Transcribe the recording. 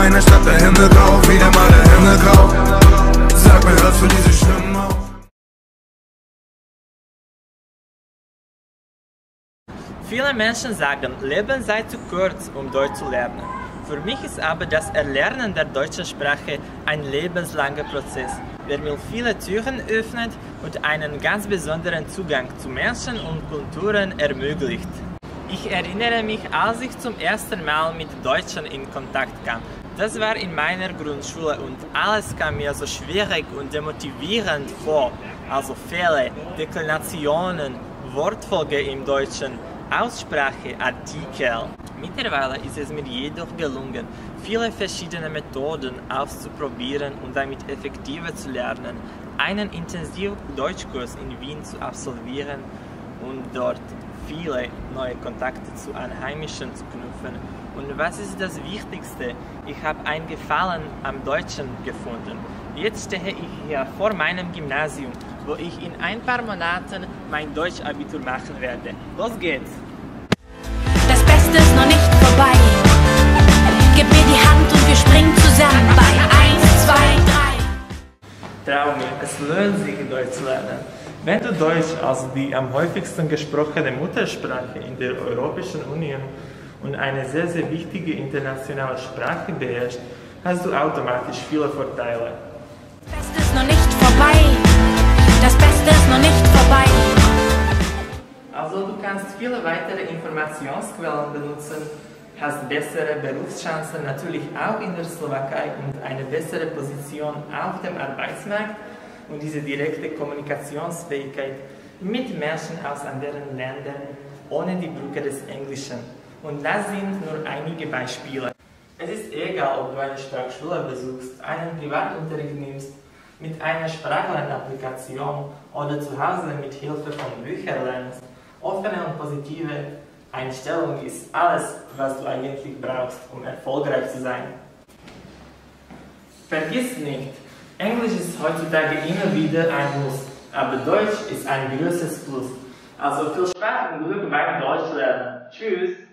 meiner Stadt der Himmel grau, wieder mal der Himmel grau. Sag mir, hörst du diese Stimmen auf? Viele Menschen sagen, Leben sei zu kurz, um Deutsch zu lernen. Für mich ist aber das Erlernen der deutschen Sprache ein lebenslanger Prozess, der mir viele Türen öffnet und einen ganz besonderen Zugang zu Menschen und Kulturen ermöglicht. Ich erinnere mich, als ich zum ersten Mal mit Deutschen in Kontakt kam. Das war in meiner Grundschule und alles kam mir so schwierig und demotivierend vor. Also Fehler, Deklinationen, Wortfolge im Deutschen, Aussprache, Artikel. Mittlerweile ist es mir jedoch gelungen, viele verschiedene Methoden auszuprobieren und damit effektiver zu lernen, einen intensiven Deutschkurs in Wien zu absolvieren und dort viele neue Kontakte zu Einheimischen zu knüpfen. Und was ist das Wichtigste? Ich habe ein Gefallen am Deutschen gefunden. Jetzt stehe ich hier vor meinem Gymnasium, wo ich in ein paar Monaten mein Deutschabitur machen werde. Los geht's! Das Beste ist noch nicht vorbei. 1, 2, 3. Trau mir, es lohnt sich, Deutsch zu lernen. Wenn du Deutsch als die am häufigsten gesprochene Muttersprache in der Europäischen Union und eine sehr, sehr wichtige internationale Sprache beherrschst, hast du automatisch viele Vorteile. Das Beste ist noch nicht vorbei. Das Beste ist noch nicht vorbei. Also du kannst viele weitere Informationsquellen benutzen, hast bessere Berufschancen natürlich auch in der Slowakei und eine bessere Position auf dem Arbeitsmarkt und diese direkte Kommunikationsfähigkeit mit Menschen aus anderen Ländern ohne die Brücke des Englischen. Und das sind nur einige Beispiele. Es ist egal, ob du eine Sprachschule besuchst, einen Privatunterricht nimmst, mit einer Sprachlern-Applikation oder zu Hause mit Hilfe von Büchern lernst. Offene und positive Einstellung ist alles, was du eigentlich brauchst, um erfolgreich zu sein. Vergiss nicht, Englisch ist heutzutage immer wieder ein Muss, aber Deutsch ist ein großes Plus. Also viel Spaß und Glück beim Deutschlernen. Tschüss!